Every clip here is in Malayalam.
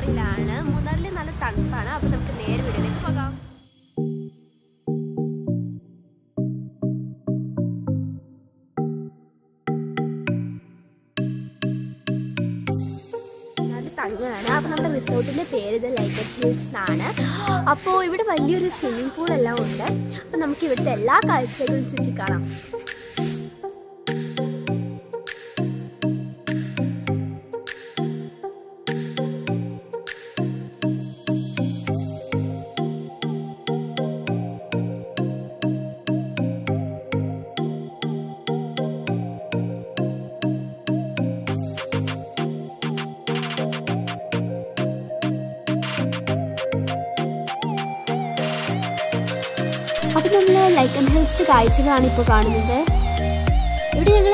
മൂന്നാറിലാണ് മൂന്നാറിൽ നല്ല തണുപ്പാണ്. അപ്പോൾ നമുക്ക് നേരെ വീട്ടിലേക്ക് പോകാം. തങ്ങാണ് പേര് ഇത് ഹിൽസ് എന്നാണ്. അപ്പോൾ ഇവിടെ വലിയൊരു സ്വിമ്മിംഗ് പൂൾ എല്ലാം ഉണ്ട്. അപ്പോൾ നമുക്ക് ഇവിടുത്തെ എല്ലാ കാഴ്ചകളും ചുറ്റിക്കാണാം ലൈക്കൻ ഹിൽസ് കാഴ്ചകളാണ് ഇപ്പോൾ കാണുന്നത് ഇവിടെ ഞങ്ങൾ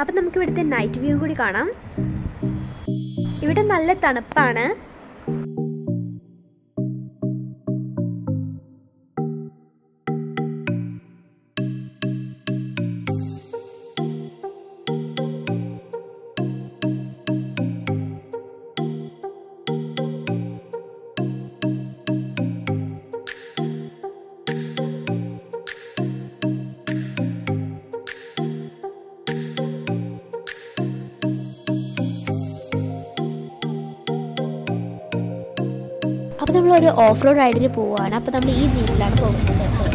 അപ്പം നമുക്ക് ഇവിടുത്തെ നൈറ്റ് വ്യൂ കൂടി കാണാം. ഇവിടെ നല്ല തണുപ്പാണ്. അപ്പോൾ ഒരു ഓഫ് റോഡ് റൈഡിന് പോവുകയാണ് അപ്പോൾ നമ്മൾ ഈ ജീപ്പിലാണ് പോകുന്നത്.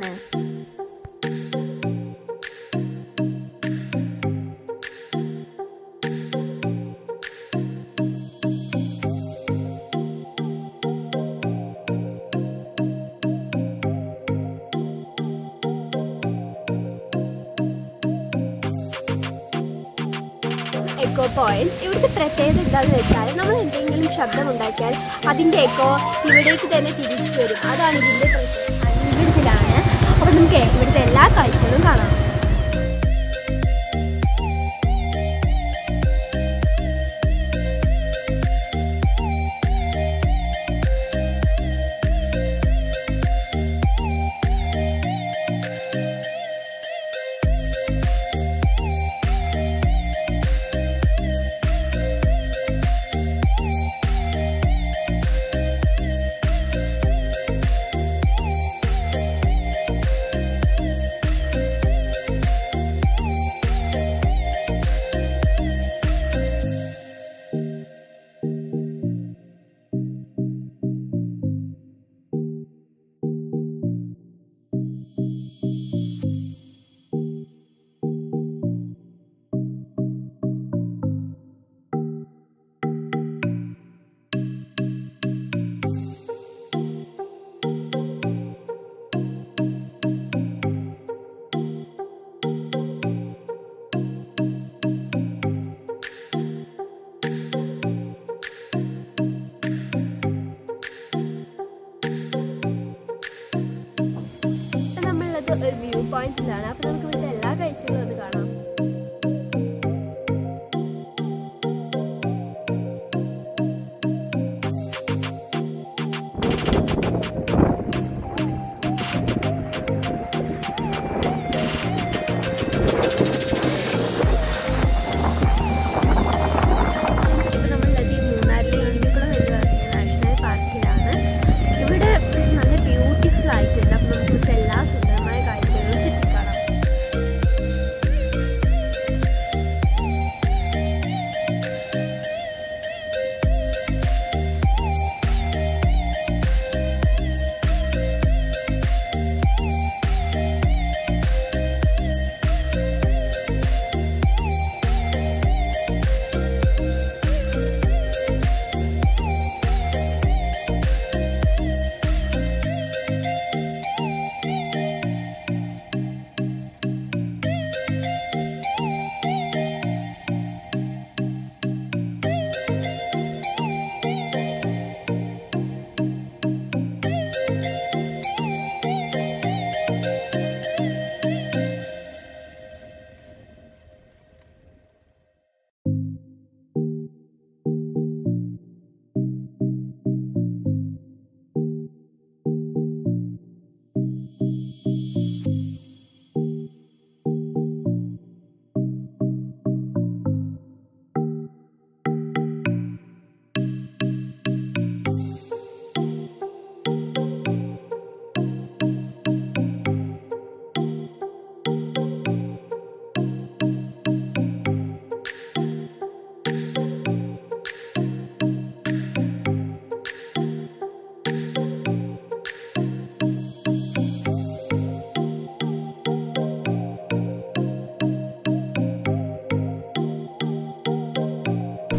ഡാമാണ് എക്കോ പോയിന്റ് ഇവിടുത്തെ പ്രത്യേകത എന്താണെന്ന് വെച്ചാൽ നമ്മൾ എന്തെങ്കിലും ശബ്ദം ഉണ്ടാക്കിയാൽ അതിന്റെ എക്കോ ഇവിടേക്ക് തന്നെ തിരിച്ചു വരും. അതാണ് ഇതിന്റെ അൺലിമിറ്റഡാണ് അപ്പോൾ നമുക്ക് ഇവിടുത്തെ എല്ലാ പോയിന്റിലാണ് അപ്പോൾ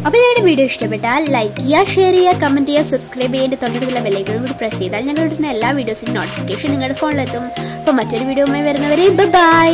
അപ്പോൾ ഞങ്ങളുടെ വീഡിയോ ഇഷ്ടപ്പെട്ടാൽ ലൈക്ക് ചെയ്യുക ഷെയർ ചെയ്യുക കമന്റ് ചെയ്യുക സബ്സ്ക്രൈബ് ചെയ്യേണ്ട തൊട്ടടുത്തുള്ള ബെല്ലൈക്കനും കൂടി പ്രസ് ചെയ്താൽ ഞങ്ങളുടെ എല്ലാ വീഡിയോസിനും നോട്ടിഫിക്കേഷൻ നിങ്ങളുടെ ഫോണിലെത്തും അപ്പോൾ മറ്റൊരു വീഡിയോയുമായി വരുന്നവരെ ബൈ